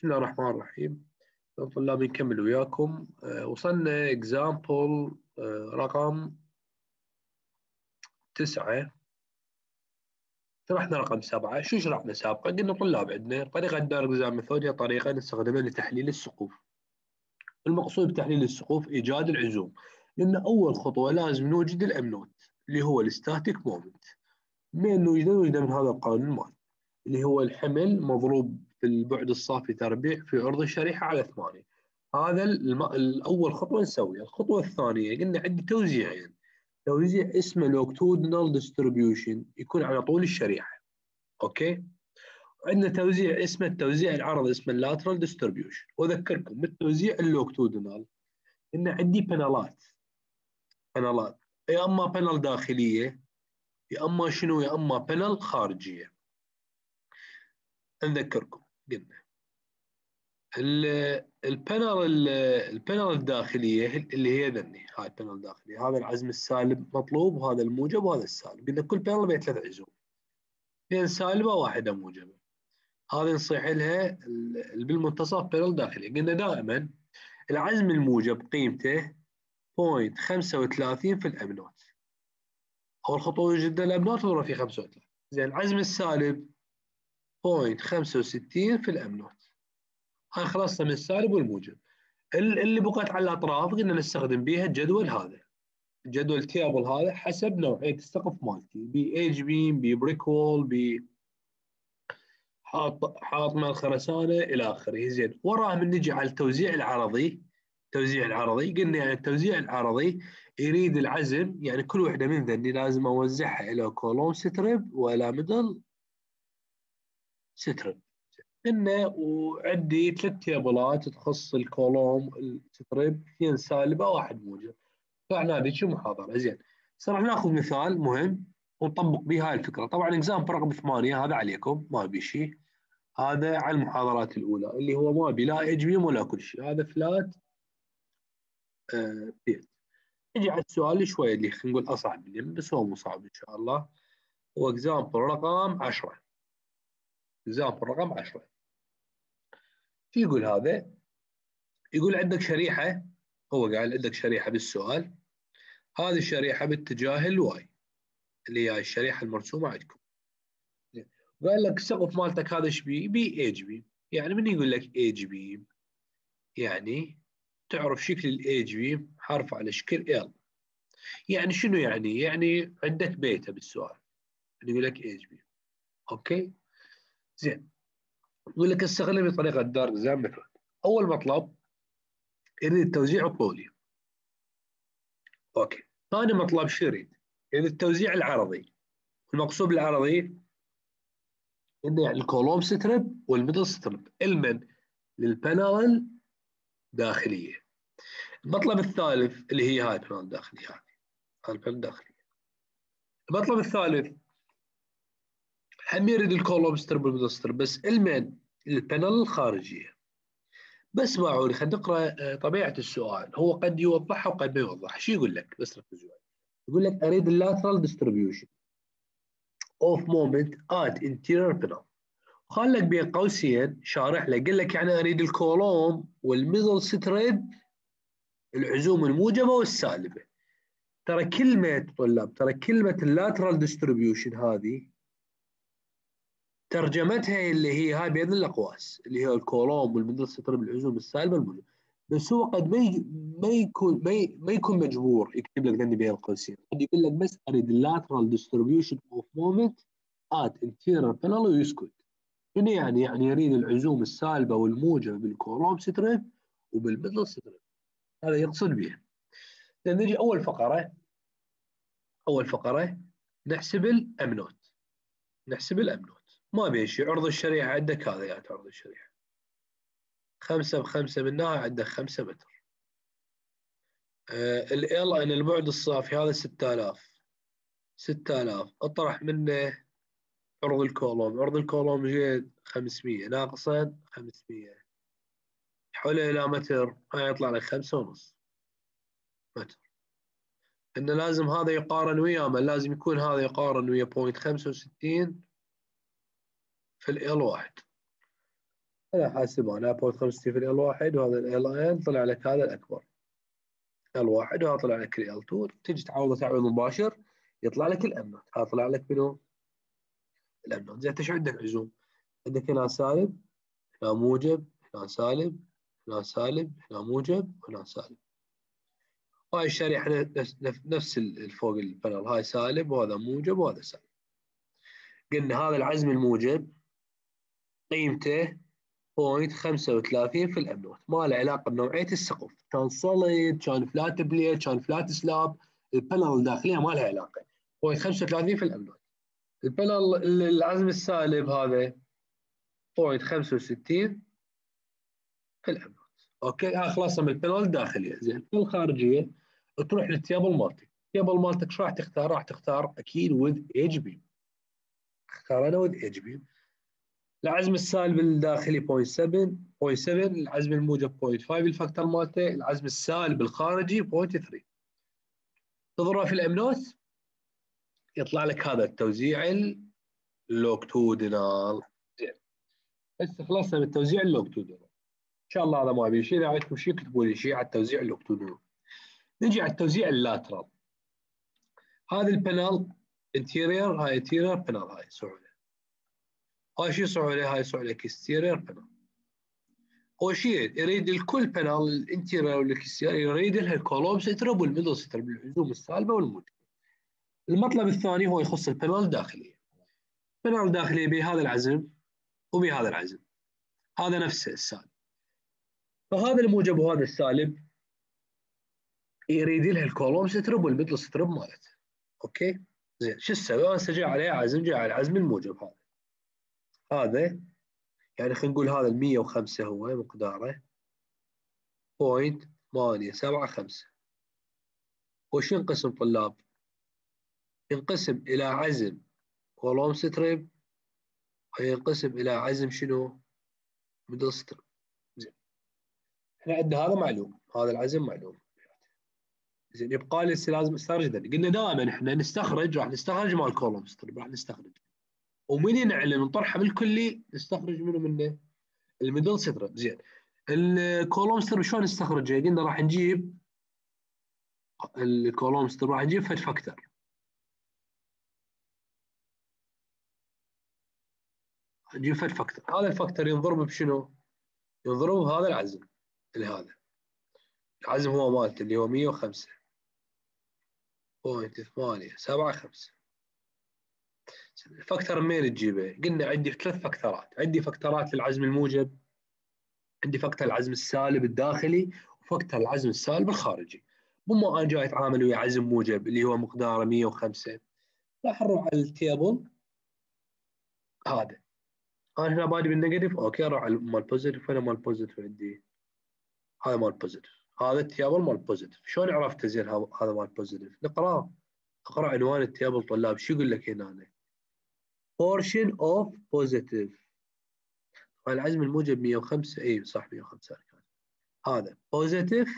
بسم الله الرحمن الرحيم. طلاب نكمل وياكم. آه، وصلنا example آه، رقم تسعة. شرحنا رقم سبعة. شو شرحنا سابقا؟ قلنا طلاب عندنا طريقة direct design method هي طريقة نستخدمها لتحليل السقوف. المقصود بتحليل السقوف إيجاد العزوم. لأن أول خطوة لازم نوجد ال M naught اللي هو ال static moment من نوجده نوجده من هذا القانون المال اللي هو الحمل مضروب في البعد الصافي تربيع في عرض الشريحة على ثمانية هذا الم... الأول خطوة نسويها. الخطوة الثانية قلنا عندي توزيعين. توزيع اسمه longitudinal distribution يكون على طول الشريحة. أوكي؟ عندنا توزيع اسمه التوزيع العرضي اسمه ال lateral distribution. وأذكركم بالتوزيع ال longitudinal ان عندي panel ات panel ات يا أما panel داخلية يا أما شنو؟ يا أما panel خارجية. نذكركم. قلنا ال panel ال panel الداخلية اللي هي ذني هاي ال panel الداخلية. هذا العزم السالب مطلوب وهذا الموجب وهذا السالب. قلنا كل panel بها ثلاث عزوم. اثنين سالبة واحدة موجبة. هذه نصيح لها بالمنتصف panel داخلي قلنا دائما العزم الموجب قيمته 0.35 في ال M naught أول خطوة جدا ال M naught نضرب في 35 زين العزم السالب 0.65 في ال M naught هاي خلصنا من السالب والموجب. اللي بقت على الأطراف قلنا نستخدم بها الجدول هذا. الجدول table هذا حسب نوعية السقف مالتي. بي edge beam بي brick wall بي حاط حاط مال خرسانة إلى آخره. زين. وراه من نجي على التوزيع العرضي. التوزيع العرضي. قلنا يعني التوزيع العرضي يريد العزم. يعني كل وحدة من ذني لازم أوزعها إلى column strip والى middle strip قلنا وعندي ثلاث table ات تخص ال column ال strip اثنين سالبه واحد موجب. طلعنا هذه شو محاضرة. زين. صار راح نأخذ مثال مهم ونطبق به هاي الفكرة. طبعا example رقم ثمانية هذا عليكم ما أبي شيء. هذا على المحاضرات الأولى اللي هو ما أبي لا edge beam ولا كل شيء. هذا flat plate نجي على السؤال اللي شوية اللي خلينا نقول أصعب بس هو مو صعب إن شاء الله. هو example رقم 10 example رقم 10 شو يقول هذا؟ يقول عندك شريحة هو قال عندك شريحة بالسؤال. هذه الشريحة باتجاه ال Y اللي هي الشريحة المرسومة عندكم. قال لك السقف مالتك هذا إيش بي؟ بي إيج بي. يعني من يقول لك إيج بي؟ يعني تعرف شكل الإيج بي حرف على شكل L يعني شنو يعني؟ يعني عندك بيتا بالسؤال. يقول لك إيج بي. أوكي؟ زين. يقول لك استغل بطريقة direct design method أول مطلب يريد التوزيع الطولي okay. ثاني مطلب شو يريد؟ يريد التوزيع العرضي. المقصود بالعرضي انه يعني ال column strip وال middle strip إلمن لل panel داخلية. المطلب الثالث اللي هي هاي ال panel الداخليه هذه. هاي ال panel الداخليه المطلب الثالث هم يريد وال middle strip بس المن لل panel الخارجية. بس معوني خلينا نقرأ طبيعة السؤال. هو قد يوضحها وقد ما يوضحها. شو يقول لك؟ بس ركزوا يقول لك أريد ال lateral distribution of moment at interior panel خال لك بين قوسين شارح لك. قال لك يعني أريد ال column وال middle strip العزوم الموجبة والسالبة. ترى كلمة طلاب ترى كلمة ال lateral distribution هذه ترجمتها اللي هي هاي بين الأقواس اللي هي ال column وال middle strip العزوم السالبه بس هو قد ما ما يكون ما, يكون مجبور يكتب لك ذني بين القوسين. قد يقول لك بس أريد ال lateral distribution of moment at interior panel ويسكت هنا يعني؟ يعني يريد العزوم السالبة والموجبة بال column strip وبال middle strip هذا يقصد به نجي أول فقرة. أول فقرة نحسب الأمنوت. نحسب الأمنوت. ما بين شيء عرض الشريحه عندك هذا يعني عرض الشريحه خمسة بخمسة منها عندك خمسة متر. آه ال إن البعد الصافي هذا ستة آلاف. ستة آلاف. اطرح منه عرض الكولوم. عرض الكولوم زين 500 ناقصا 500 حوله إلى متر. ما يطلع لك خمسة ونص. متر. إنه لازم هذا يقارن وياه لازم يكون هذا يقارن ويا بوينت 65 في ال واحد. أنا حاسب أنا 0.65 في ال واحد وهذا ال إن طلع لك هذا الأكبر. ال واحد وهذا طلع لك ال 2 تجي تعوضه تعويض مباشر يطلع لك نوت هذا طلع لك منو؟ الام نوت زين انت شو عندك عزوم؟ عندك هنا سالب هنا موجب هنا سالب هنا سالب هنا موجب وهنا سالب. هاي الشريحة نفس الفوق ال panel هاي سالب وهذا موجب وهذا سالب. قلنا هذا العزم الموجب قيمته 0.35 في ال M note ما له علاقة بنوعية السقف. كان solid كان flat plate كان flat slab ال panel الداخلية ما لها علاقة. 0.35 في ال M note ال panel العزم السالب هذا 0.65 في ال M okay ها خلصنا من ال panel الداخلية. زين. الخارجيه تروح لل table مالتك. ال table مالتك شو راح تختار؟ راح تختار أكيد with edge beam اختار أنا with edge beam العزم السالب الداخلي 0.7 0.7 العزم الموجب 0.5 ال factor مالته العزم السالب الخارجي 0.3 تضربه في ال M note يطلع لك هذا التوزيع اللوكتودينال زين. هسه خلصنا من التوزيع اللوكتودينال إن شاء الله هذا ما ابي شيء إذا عندكم شيء اكتبوا لي شيء على التوزيع اللوكتودينال نجي على التوزيع اللاترال هذا البانل انتيرير هاي انتيرير بانل هاي سعوده هاي شو سعوده هاي سعوده اكستيرير بانل اول شيء يريد الكل بانل الانتيرير والاكستيرير يريد لها الكولوم سترب والميدل سترب العزوم السالبه والموجبه المطلب الثاني هو يخص ال panel الداخليه ال panel الداخليه بهذا العزم وبهذا العزم هذا نفسه السالب فهذا الموجب وهذا السالب يريد لها ال column strip وال middle strip مالته okay زين شو السبب؟ هسه جاي عليه عزم جاي على العزم الموجب هذا هذا يعني خلينا نقول هذا ال 105 هو مقداره. point 8 7 5 وش ينقسم طلاب؟ ينقسم إلى عزم. column strip وينقسم إلى عزم شنو؟ middle strip. زين. إحنا عندنا هذا معلوم هذا العزم معلوم. زين يبقى لي لازم استخرج قلنا دائما إحنا نستخرج راح نستخرج مال column strip راح نستخرج. ومن نعلن نطرحه بالكلي؟ نستخرج منه منه ال middle strip زين. ال column strip شلون نستخرجه؟ قلنا راح نجيب ال column strip راح نجيب فد factor نجيب فد factor هذا ال factor ينضرب بشنو؟ ينضرب بهذا العزم اللي هذا. العزم هو مالته اللي هو 105 point 8 7 5 ال factor منين تجيبه؟ قلنا عندي ثلاث factor ات، عندي factor ات للعزم الموجب عندي factor العزم السالب الداخلي و factor العزم السالب الخارجي. بما أنا جاي أتعامل ويا عزم موجب اللي هو مقداره 105 راح أروح على ال table هذا. أنا هنا بادي بال negative. okay أروح على مال positive. وين مال positive عندي؟ هذا مال positive. هذا ال table مال positive. شلون عرفت زين هذا مال positive؟ نقرأه. أقرأ عنوان ال table طلاب. شو يقول لك هنا portion of positive. العزم الموجب 105 اي صح 105 هذا positive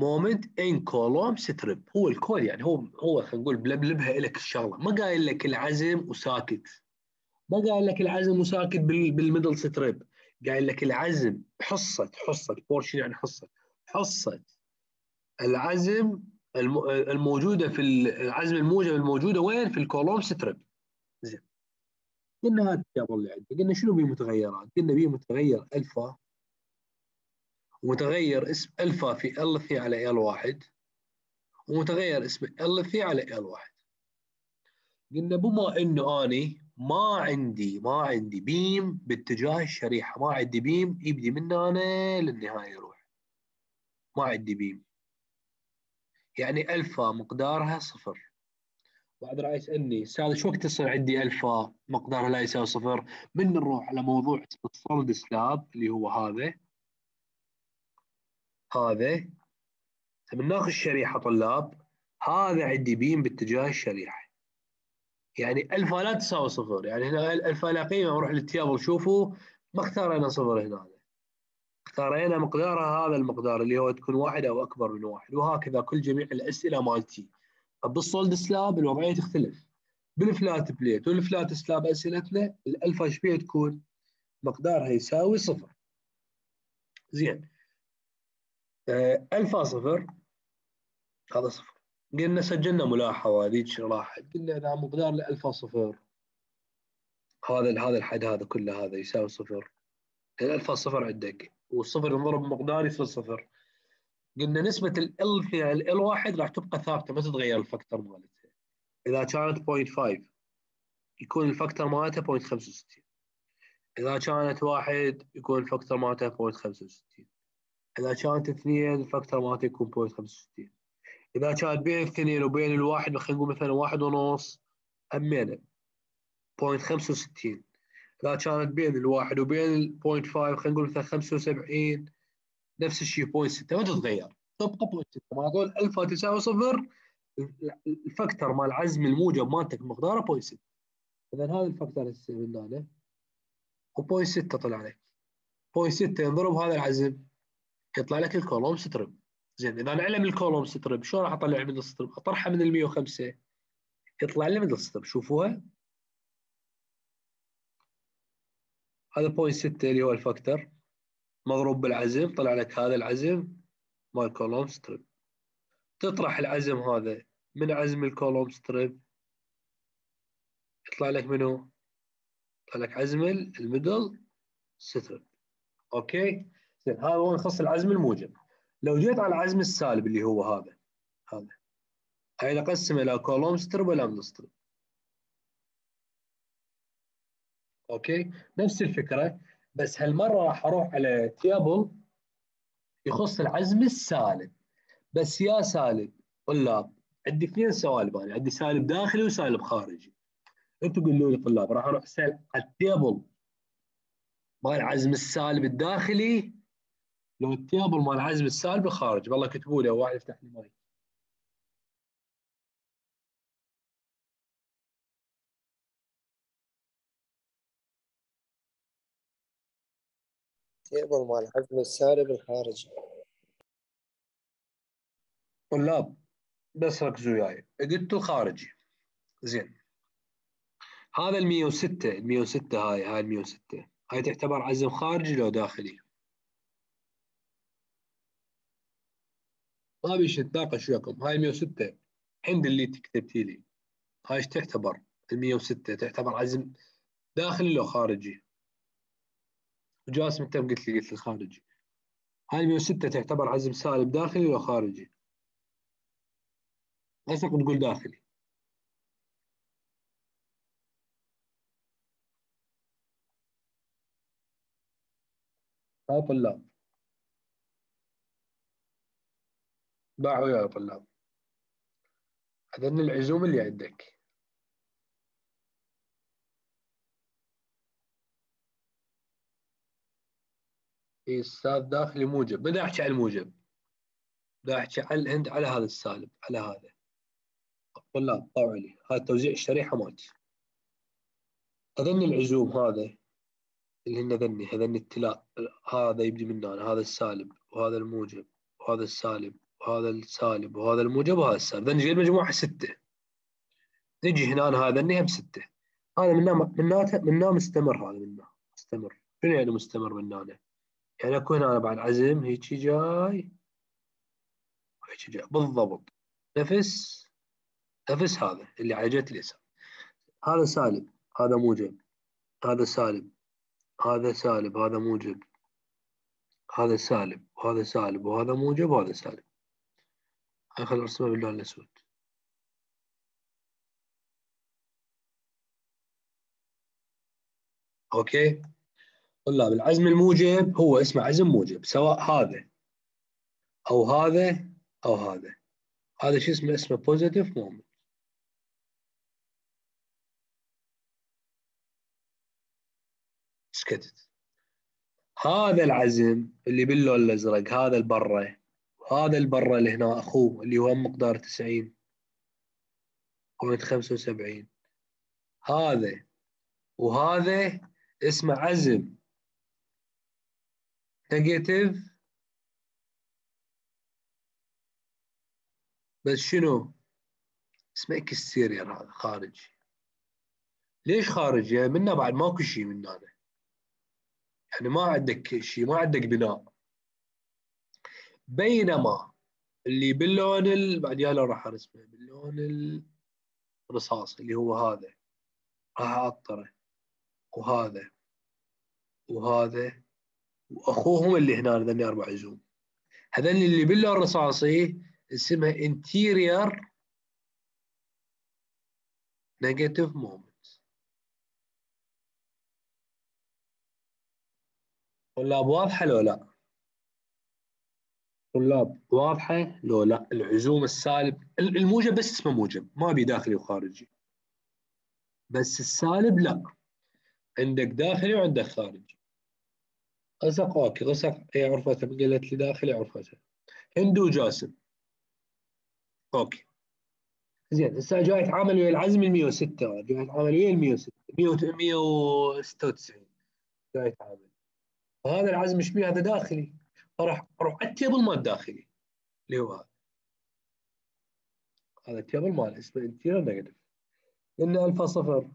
moment in column strip. هو الكود يعني هو هو خلينا نقول بلبلبها لك الشغلة. ما قايل لك العزم وساكت. ما قايل لك العزم وساكت بال middle strip قايل لك العزم حصه حصه portion يعني حصه حصه العزم الموجودة في العزم الموجب الموجودة وين؟ في ال column strip. زين. قلنا هذا ال table اللي عندنا قلنا شنو بيه متغيرات؟ قلنا بيه متغير ألفا ومتغير اسم ألفا في L 3 على L 1 ومتغير اسم L 3 على L 1 قلنا بما إنه أني ما عندي ما عندي beam باتجاه الشريحة. ما عندي beam يبدي من هنا للنهاية يروح. ما عندي بيم. يعني ألفا مقدارها صفر. بعد راح يسالني أستاذ شو وقت تصير عندي ألفا مقدارها لا يساوي صفر؟ من نروح على موضوع الصلد سلاب اللي هو هذا. هذا. من ناخذ الشريحه طلاب. هذا عندي بيم باتجاه الشريحة. يعني ألفا لا تساوي صفر. يعني هنا ألفا لا قيمة نروح للتيابل شوفوا ما اختارينا صفر هنا. اختارينا مقدارها هذا المقدار اللي هو تكون واحد أو أكبر من واحد وهكذا كل جميع الأسئلة مالتي. بال solid slab الوضعية تختلف. بال flat plate وال flat slab أسئلتنا الالفا إيش بيها تكون؟ مقدارها يساوي صفر. زين. آه، الفا صفر. هذا صفر. قلنا سجلنا ملاحظة هذيك راحت. قلنا إذا مقدار الالفا صفر. هذا هذا الحد هذا كله هذا يساوي صفر. الالفا صفر عندك. والصفر ينضرب بمقدار يصير صفر. قلنا نسبة ال فيها L واحد راح تبقى ثابتة ما تتغير ال factor مالتها. إذا كانت 0.5 يكون ال factor مالتها 0.65 إذا كانت واحد يكون ال factor مالتها 0.65 إذا كانت اثنين ال factor مالتها يكون 0.65 إذا كانت بين الاثنين وبين الواحد خلينا نقول مثلا واحد ونص همينة 0.65 إذا كانت بين الواحد وبين ال 0.5 خلينا نقول مثلا 75 نفس الشيء 0.6 ما تتغير. تبقى 0.6 ما هذول الفا تساوي صفر ال factor مال العزم الموجب مالتك مقداره 0.6 اذا هذا ال factor هسه من هنا و0.6 طلع لك. 0.6 ينضرب هذا العزم. يطلع لك ال column strip زين إذا نعلم ال column strip شلون راح أطلع middle strip؟ أطرحها من ال 105 يطلع لي middle strip شوفوها. هذا 0.6 اللي هو ال factor. مضروب بالعزم طلع لك هذا العزم مال column strip. تطرح العزم هذا من عزم ال column strip. يطلع لك منو؟ يطلع لك عزم ال middle strip. okay؟ زين هذا هو يخص العزم الموجب. لو جيت على العزم السالب اللي هو هذا هذا هاي نقسمه إلى column strip ولا middle strip؟ okay؟ نفس الفكرة. بس هالمرة راح أروح على table يخص العزم السالب. بس يا سالب طلاب عندي اثنين سوالب أنا. عندي سالب داخلي وسالب خارجي. أنتم قولوا لي طلاب راح أروح أسأل على ال table مال العزم السالب الداخلي؟ لو ال table مال العزم السالب الخارجي. والله كتبوا لي واحد يفتح لي mic. table مال العزم السالب الخارجي. طلاب بس ركزوا وياي. قلت الخارجي زين. هذا ال 106 ال 106 هاي هاي ال 106 هاي تعتبر عزم خارجي لو داخلي. ما بيش نتناقش وياكم. هاي 106 عند اللي كتبتي لي. هاي إيش تعتبر؟ ال 106 تعتبر عزم داخلي لو خارجي. وجاسم انت قلت لي قلت لي خارجي. هاي 106 تعتبر عزم سالب داخلي ولا خارجي؟ هسه نقول داخلي. ها طلاب. باعوا يا طلاب. هذن العزوم اللي عندك. اي أستاذ داخلي موجب بدي احكي على الموجب. بدي احكي على الهند على هذا السالب على هذا. طلاب طوعوا لي هذا توزيع الشريحة مالتي هذني العزوم هذا اللي هن ذني هذني التلاء. هذا يبدي من هنا هذا السالب وهذا الموجب وهذا السالب وهذا السالب وهذا الموجب وهذا السالب. ذني جاي مجموعة ستة. نجي هنا هذا هم ستة. هذا من من من مستمر هذا من مستمر. شنو يعني مستمر من هنا؟ يعني اكو هنا بعد عزم هيك جاي. هيك جاي. بالضبط. نفس نفس هذا اللي على جهة اليسار هذا سالب هذا موجب. هذا سالب. هذا سالب هذا موجب. هذا سالب وهذا سالب وهذا موجب وهذا سالب. هاي خل ارسمها باللون الأسود. أوكي؟ طلاب العزم الموجب هو اسمه عزم موجب سواء هذا أو هذا أو هذا. هذا شو اسمه؟ اسمه positive moment سكتت. هذا العزم اللي باللون الأزرق هذا البرة وهذا البرة اللي هنا أخوه اللي هو مقدار 90 point 75 هذا وهذا اسمه عزم. negative بس شنو؟ اسمه exterior هذا خارجي ليش خارجي يعني منا بعد ماكو شيء من هذا. يعني ما عندك شيء ما عندك بناء. بينما اللي باللون ال... بعد يا راح أرسمه باللون الرصاصي اللي هو هذا. راح أأشره وهذا. وهذا. واخوهم اللي هنا ذني أربع عزوم. هذول اللي باللون الرصاصي اسمها interior negative moment. طلاب واضحة لو لا؟ طلاب واضحة لو لا؟ العزوم السالب الموجب بس اسمه موجب ما بي داخلي وخارجي. بس السالب لا. عندك داخلي وعندك خارجي. غسق okay غسق هي عرفتها قالت لي داخلي عرفتها هندو جاسم. okay. زين هسه جاي يتعامل ويا العزم ال 106 جاي يتعامل ويا ال 106 196 جاي يتعامل فهذا العزم إيش بيه؟ هذا داخلي. فراح أروح على ال table مال الداخلي اللي هو هذا. هذا ال table مال اسمه interior negative لأن الفا صفر.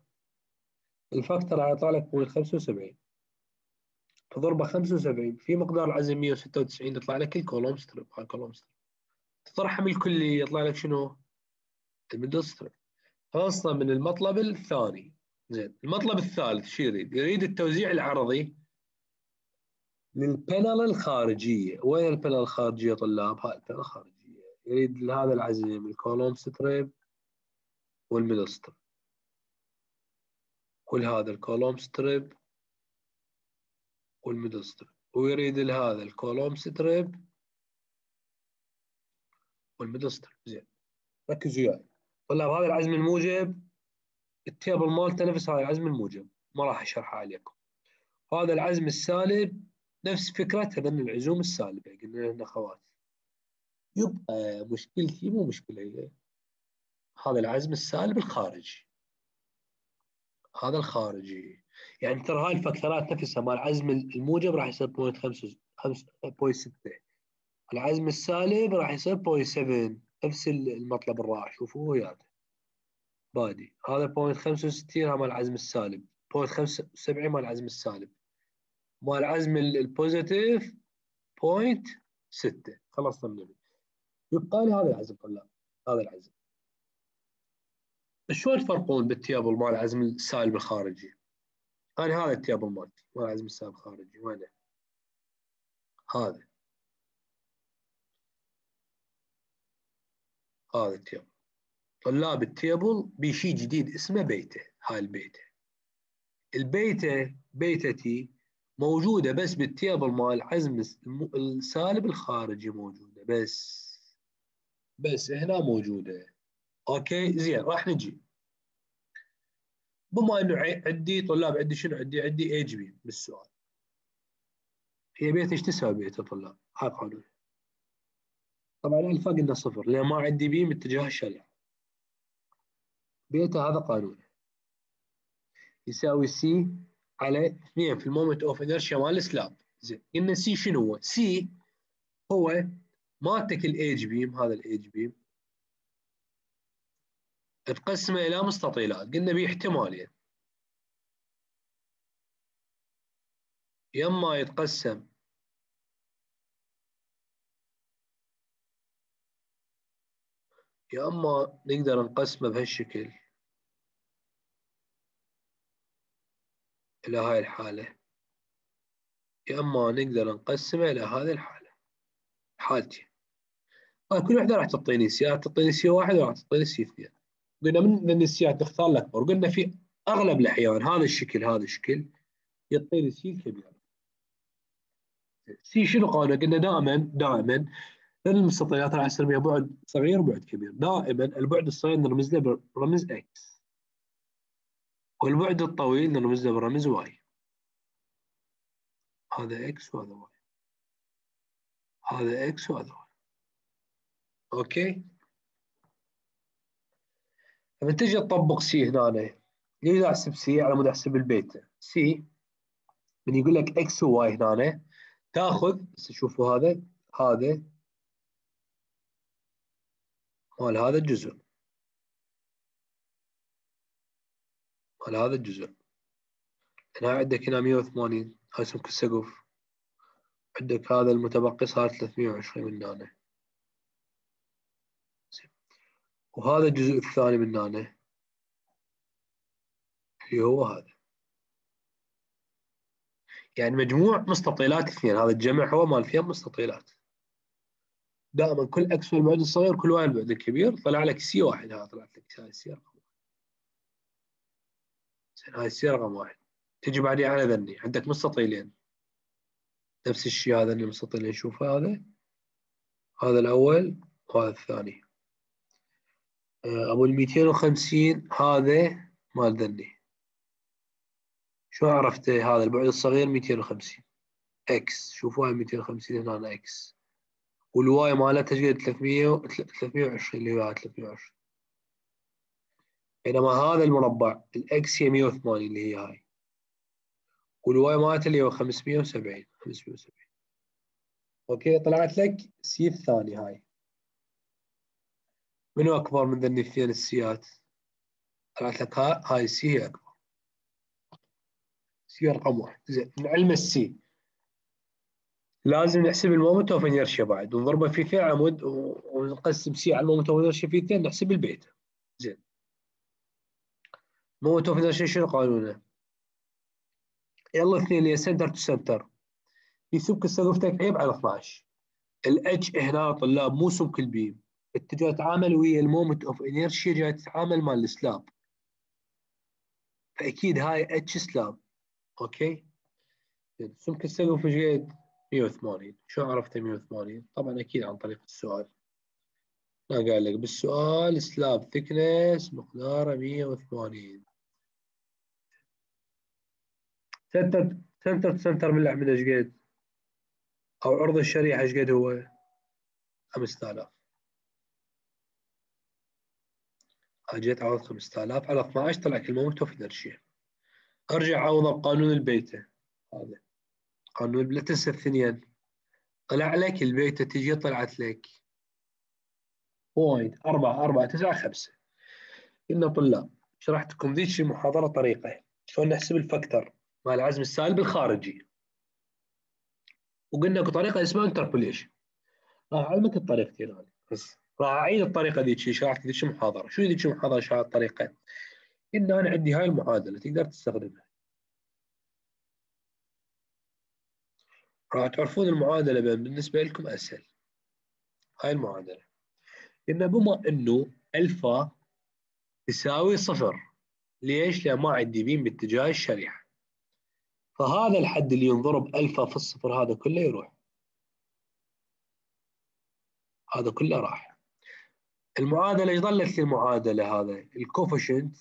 ال factor راح يطلع لك 0.75 تضربه 75 في مقدار العزم 196 يطلع لك ال column strip هاي column strip تطرحهم الكلي يطلع لك شنو؟ ال middle strip خلصنا من المطلب الثاني زين المطلب الثالث شو يريد؟ يريد التوزيع العرضي لل panel الخارجية وين ال panel الخارجية طلاب؟ هاي ال panel الخارجية يريد هذا العزم ال column strip وال middle strip كل هذا ال column strip وال middle strip ويريد هذا ال column strip وال middle strip زين. ركزوا وياي. طلاب هذا العزم الموجب. ال table مالته نفس هذا العزم الموجب. ما راح اشرحه عليكم. هذا العزم السالب نفس فكرة هذن العزوم السالبة. قلنا لنا اخوات يبقى مشكلتي مو مشكلة. هي هذا العزم السالب الخارجي. هذا الخارجي. يعني ترى هاي الفاكتورات نفسها مال العزم الموجب راح يصير 0.6 العزم السالب راح يصير 0.7 نفس المطلب الراح شوفوا وياته بادي. هذا 0.65 هذا مال العزم السالب. 0.75 مال العزم السالب. مال العزم positive 0.6 خلصنا من يبقى لي هذا العزم طلاب هذا العزم. شلون تفرقون بال table مال العزم السالب الخارجي؟ أنا هذا ال table مالتي مال العزم السالب الخارجي وينه؟ هذا. هذا ال table طلاب ال table بشيء جديد اسمه بيته هاي ال beta. ال beta beta t موجودة بس بال table مال العزم السالب الخارجي موجودة. بس بس هنا موجودة. أوكي زين راح نجي. بما إنه عندي طلاب عندي شنو؟ عندي عندي ايج بي بالسؤال هي بيت إيش تساوي بيت طلاب هاي قانون. طبعا الفا قلنا صفر. لأن ما عندي beam اتجاه الشلع بيتا هذا قانون. يساوي C على 2 في ال moment of inertia مال ال slab. زين. قلنا C شنو هو؟ C هو مالتك ال edge beam هذا ال edge beam تقسمه إلى مستطيلات. قلنا به احتمالين يما يتقسم. يا اما نقدر نقسمه بهالشكل. إلى هاي الحالة. يا اما نقدر نقسمه إلى هذه الحالة. حالتي. آه كل وحدة راح تعطيني C. تعطيني C واحد وراح تعطيني C اثنين. قلنا من ال C ات نختار الأكبر. قلنا في أغلب الأحيان هذا الشكل هذا الشكل يعطيني C الكبير C شنو قالوا قلنا دائما دائما المستطيلات راح يصير بها بعد صغير وبعد كبير. دائما البعد الصغير نرمز له برمز X والبعد الطويل نرمز له برمز Y هذا X وهذا Y هذا X وهذا Y okay؟ لما تجي تطبق C هنا ليش احسب C على مود احسب ال beta. C من يقول لك X و Y هنا تاخذ بس شوفوا هذا هذا مال هذا الجزء. مال هذا الجزء. هنا عندك هنا 180 هاي سمك السقف. عندك هذا المتبقي صار 320 من هنا وهذا الجزء الثاني من هنا اللي هو هذا. يعني مجموع مستطيلات اثنين. هذا الجمع هو مال اثنين مستطيلات. دائما كل X البعد الصغير كل واحد البعد الكبير طلع لك C واحد. هذا طلعت لك هاي C رقم واحد. هاي C رقم واحد. تجي بعدين على ذني. عندك مستطيلين. نفس الشيء هذا المستطيلين شوف هذا. هذا الأول وهذا الثاني. أبو ال 250 هذا مال ذني شو عرفت هذا؟ البعد الصغير 250 X شوفوا هاي 250 هنا X وال Y مالتها قد 300 320 اللي هي 320 بينما هذا المربع ال X هي 180 اللي هي هاي. وال Y مالتها اللي هو 570 570 okay طلعت لك C الثاني هاي. منو أكبر من ذني الاثنين ال C ات؟ طلعت لك هاي ال C هي أكبر. C رقم واحد. زين نعلم ال C لازم نحسب ال moment of inertia بعد. ونضربه في اثنين عمود ونقسم C على ال moment of inertia في اثنين نحسب البيتا. زين. moment of inertia شنو قانونه؟ L اثنين اللي center to center في سمك السقف تكعيب على 12 الاتش هنا طلاب مو سمك ال beam انت جاي تتعامل ويا ال moment of inertia جاي تتعامل مع ال slab. فأكيد هاي h slab. okay؟ سمك السقف إيش قد 180 شو عرفت 180 طبعا أكيد عن طريق السؤال. ما قال لك بالسؤال slab thickness مقدارة 180 center center center من الأعمدة إيش قد؟ أو عرض الشريحة إيش قد هو؟ 5000 اجيت عوض 5000 على 12 طلع كلمة اوف انرجيا ارجع اعوض بقانون البيتا هذا. قانون لا تنسى الثنين طلع لك البيتا تجي طلعت لك. point أربعة أربعة تسعة خمسة. قلنا طلاب شرحت لكم ذيك المحاضرة طريقة. شلون نحسب ال factor مع العزم السالب الخارجي. وقلنا طريقة اسمها interpolation راح أعلمك الطريقتين هذه. بس. راح أعيد الطريقة ذيك شرحت ذيك المحاضرة شو ذيك المحاضرة شرحت الطريقة إن أنا عندي هاي المعادلة تقدر تستخدمها. راح تعرفون المعادلة بالنسبة لكم أسهل. هاي المعادلة. إن بما إنه ألفا تساوي صفر. ليش؟ لأن ما عندي بيم باتجاه الشريحة. فهذا الحد اللي ينضرب ألفا في الصفر هذا كله يروح. هذا كله راح. المعادلة إيش ظلت المعادلة هذا؟ الكوفيشنت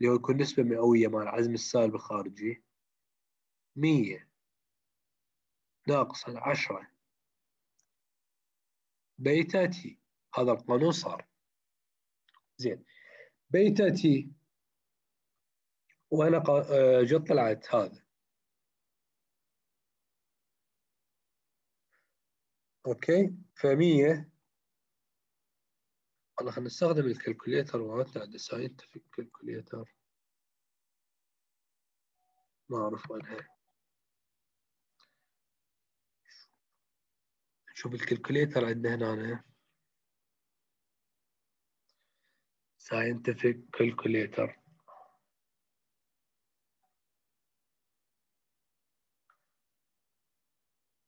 اللي هو يكون نسبة مئوية مع العزم السالب الخارجي 100 ناقص 10 بيتا تي هذا القانون صار. زين. بيتا تي وأنا آه، جو طلعت هذا. أوكي؟ ف 100 أنا هنستخدم الكالكوليتر وهنطلع ده ما أعرف وين هي. نشوف ال calculator عندنا هنا. أنا. scientific calculator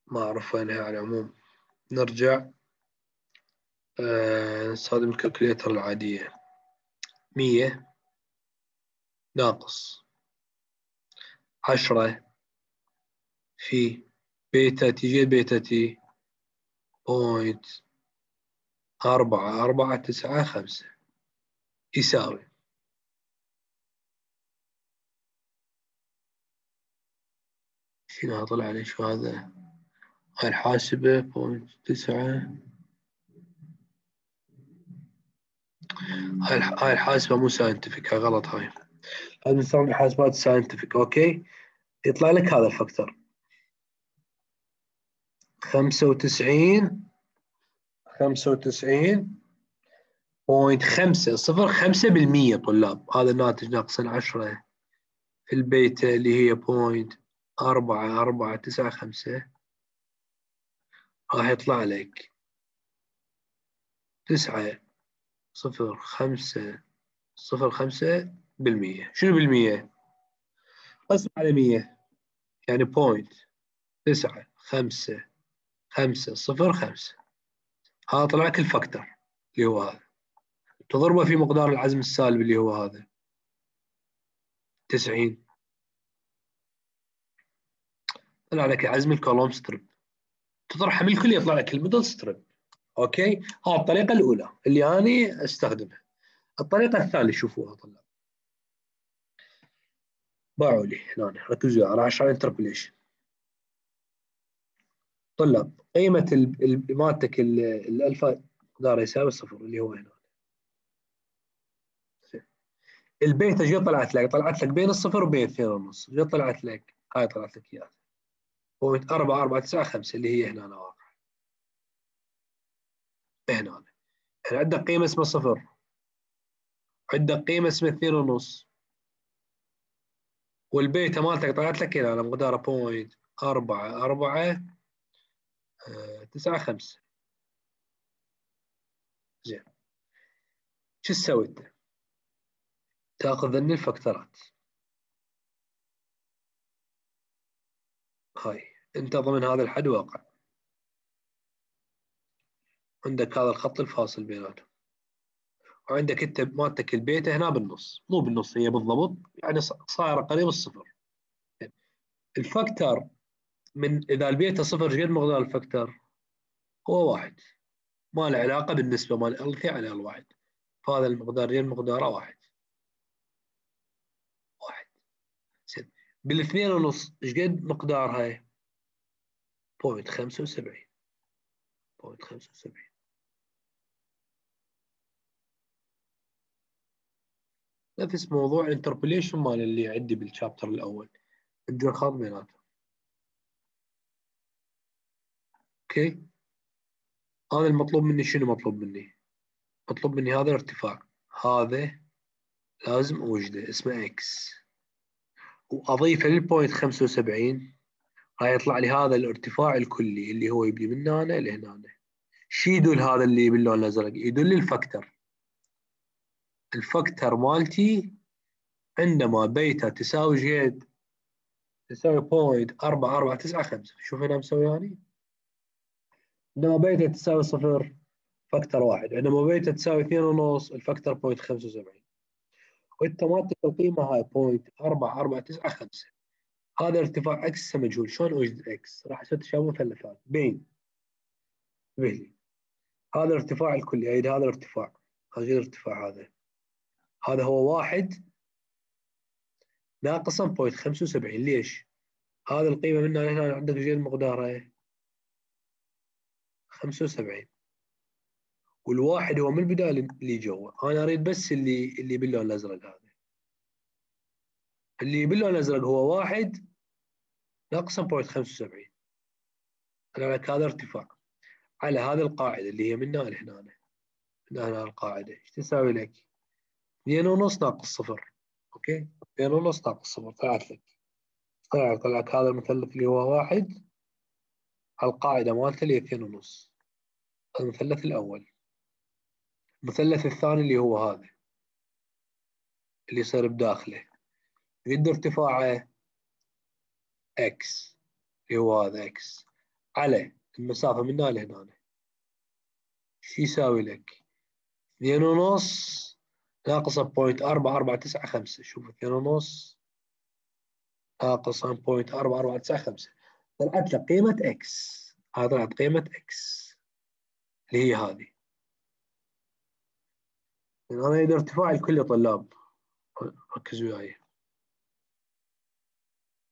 ما أعرف وينها على العموم. نرجع. آه نستخدم ال calculator العادية. مية. ناقص. عشرة. في. beta t جي beta t. point. أربعة. أربعة تسعة خمسة. يساوي. شنو طلع لي شو هذا؟ هاي الحاسبة point تسعة. هاي الحاسبة مو scientific غلط هاي. لازم نستخدم الحاسبات scientific okay؟ يطلع لك هذا ال factor. خمسة وتسعين خمسة وتسعين point خمسة صفر خمسة بالمية طلاب. هذا الناتج ناقص العشرة في البيتا اللي هي point أربعة أربعة تسعة خمسة. راح يطلع لك تسعة. صفر خمسة صفر خمسة بالمية. شنو بالمية؟ قسم على مية. يعني point تسعة خمسة خمسة صفر خمسة. هذا طلع لك ال factor اللي هو هذا. تضربه في مقدار العزم السالب اللي هو هذا. تسعين. طلع لك عزم ال column strip. تطرحها من الكل يطلع لك ال middle strip. okay؟ هاي الطريقة الأولى اللي أنا أستخدمها. الطريقة الثانية شوفوها طلاب. باوعوا لي هنا ركزوا على ال interpolation طلاب قيمة مالتك الألفا مقدار يساوي صفر اللي هو هنا. البيتا جو طلعت لك طلعت لك بين الصفر وبين اثنين ونص. شو طلعت لك هاي طلعت لك إياها. point 4 4 9 5 اللي هي هنا هنا. يعني عندك قيمة اسمها صفر. عندك قيمة اسمها اثنين ونص. والبيتا مالتك طلعت لك هنا مقدارها point أربعة أربعة آه، تسعة خمسة. زين. شو تسوي أنت؟ تأخذ ذني ال factorات. هاي. أنت ضمن هذا الحد واقع. عندك هذا الخط الفاصل بيناتهم. وعندك انت مالتك البيتا هنا بالنص. مو بالنص هي بالضبط. يعني صايرة قريب الصفر. طيب. الفاكتر من إذا البيتا صفر قد مقدار الفاكتر هو واحد. ما له علاقة بالنسبة مال الثي على الواحد فهذا المقدار جد مقداره واحد. واحد. زين. بالاثنين ونص إيش قد مقدار هاي؟ 0.75 0.75 نفس موضوع ال interpolation مال اللي عندي بال chapter الأول. عندي الخط بيناتهم okay. هذا المطلوب مني شنو مطلوب مني؟ مطلوب مني هذا الارتفاع. هذا لازم أوجده اسمه x واضيفه لل point 75 هاي يطلع لي هذا الارتفاع الكلي اللي هو يبدي من هنا لهنا. شو يدل هذا اللي باللون الأزرق؟ يدل ال factor. ال factor مالتي عندما بيتا تساوي جيد تساوي point أربعة أربعة تسعة خمسة. شوف هنا مسوي يعني عندما بيتا تساوي صفر factor واحد. عندما بيتا تساوي اثنين ونص ال factor point خمسة وسبعين. وانت مالتك القيمة هاي point أربعة أربعة تسعة خمسة. هذا ارتفاع x مجهول. شلون أوجد x؟ راح أسوي تشابه مثلثات بين. بهلي هذا الارتفاع الكلي هذا الارتفاع هذا الارتفاع هذا. هذا هو واحد ناقصا point 75 ليش؟ هذه القيمة من هنا عندك جيل مقدارها 75 والواحد هو من البداية اللي جوا. أنا أريد بس اللي اللي باللون الأزرق هذا. اللي باللون الأزرق هو واحد ناقص بوينت 75 أنا لك هذا ارتفاع. على هذه القاعدة اللي هي من هنا لهنا. من هنا القاعده إيش تساوي لك؟ 2 ونص ناقص صفر. okay؟ 2 ونص ناقص صفر. طلعت لك. طلع طلع لك. هذا المثلث اللي هو واحد. على القاعدة مالته اللي هي 2 ونص. المثلث الأول. المثلث الثاني اللي هو هذا. اللي يصير بداخله. قد ارتفاعه x اللي هو هذا x على. المسافة من هنا لهنا. شو يساوي لك؟ اثنين ونص ناقص point أربعة أربعة تسعة خمسة. شوف اثنين ونص ناقص point أربعة أربعة تسعة خمسة. طلعت لك قيمة x هذا طلعت قيمة x اللي هي هذه. أنا إذا ارتفاع الكل يا طلاب. ركزوا وياي.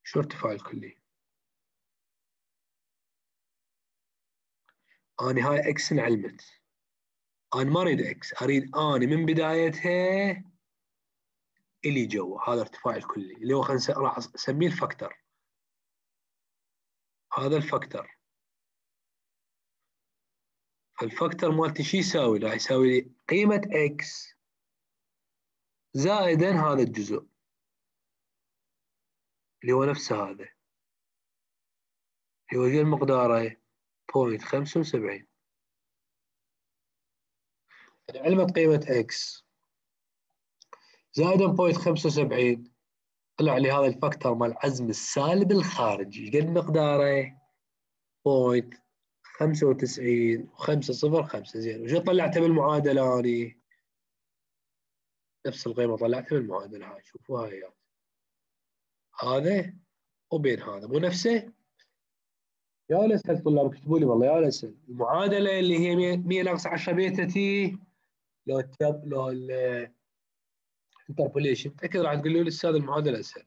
شو ارتفاع الكلي؟ أنا هاي x انعلمت. أنا ما أريد x أريد أني من بدايتها اللي جوا هذا ارتفاع الكلي. اللي هو خلينا راح أسميه ال factor. هذا ال factor. فال factor مالتي شو يساوي؟ راح يساوي لي قيمة x زائدا هذا الجزء. اللي هو نفسه هذا. اللي هو مقداره إيه؟ 0.75 علما بقيمة x. زائد 0.75 طلع لي هذا الفاكتور مال عزم السالب الخارجي. قد مقداره؟ 0.95 و505 زين. وشو طلعته بالمعادلة أني؟ نفس القيمة طلعتها بالمعادلة. هاي شوفوا هاي. هذا وبين هذا. مو نفسه؟ يا لسه الطلاب اكتبوا لي والله يا لسه المعادلة اللي هي 100 ناقص 10 beta t لو التب لو ال interpolation أكيد راح تقولوا لي أستاذ المعادلة اسهل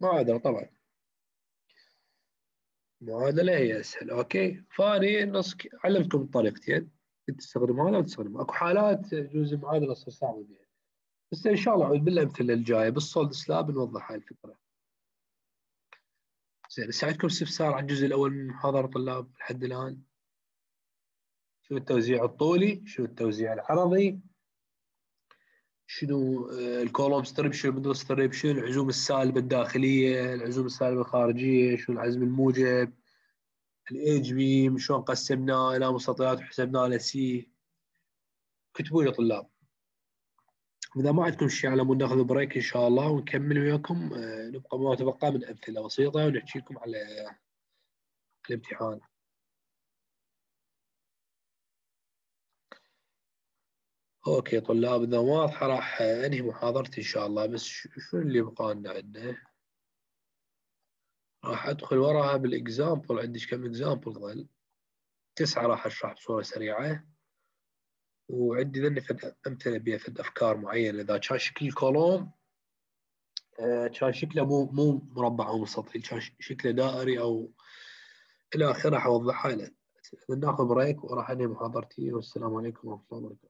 معادلة طبعا. المعادله هي اسهل أوكي. فاني نص علمتكم الطريقتين تستخدمها ولا تستخدمها أكو حالات يجوز المعادلة تصير صعبة بها بس إن شاء الله بالأمثلة الجاية. بال solid slab نوضح هاي الفكرة. زين هسه عندكم استفسار عن الجزء الأول من المحاضره طلاب لحد الآن. شنو التوزيع الطولي شنو التوزيع العرضي شنو آه، الكولوم ستريبشن الميدل ستريبشن العزوم السالبة الداخلية العزوم السالبة الخارجية شنو العزم الموجب ال edge beam شلون قسمناه إلى مستطيلات وحسبناه لسي كتبوا لي طلاب. إذا ما عندكم شيء على مود ناخذ break إن شاء الله ونكمل وياكم آه، نبقى ما تبقى من أمثلة بسيطة ونحكي لكم على الامتحان. أوكي طلاب إذا واضحه راح أنهي محاضرتي إن شاء الله بس شو اللي يبقى لنا عندنا؟ راح أدخل وراها بال example عندي كم example ظل؟ تسعة راح أشرح بصورة سريعة. وعندي ذني فد أمثلة بها فد افكار معينة إذا كان شكل الكولوم آه، كان شكله مو مو مربع أو مستطيل كان شكله دائري أو إلى آخره راح اوضحها له ناخذ بريك وراح أنهي محاضرتي والسلام عليكم ورحمة الله وبركاته.